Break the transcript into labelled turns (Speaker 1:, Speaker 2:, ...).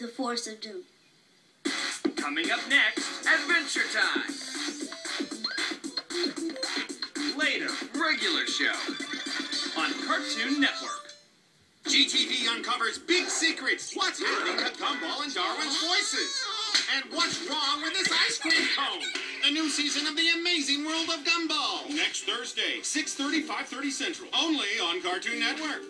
Speaker 1: the Force of Doom.
Speaker 2: Coming up next, Adventure Time. Later, regular show on Cartoon Network.
Speaker 3: GTV uncovers big secrets. What's happening to Gumball and Darwin's voices? And what's wrong with this ice cream cone? A new season of The Amazing World of Gumball. Next Thursday, 6.30, 5.30 Central. Only on Cartoon Network.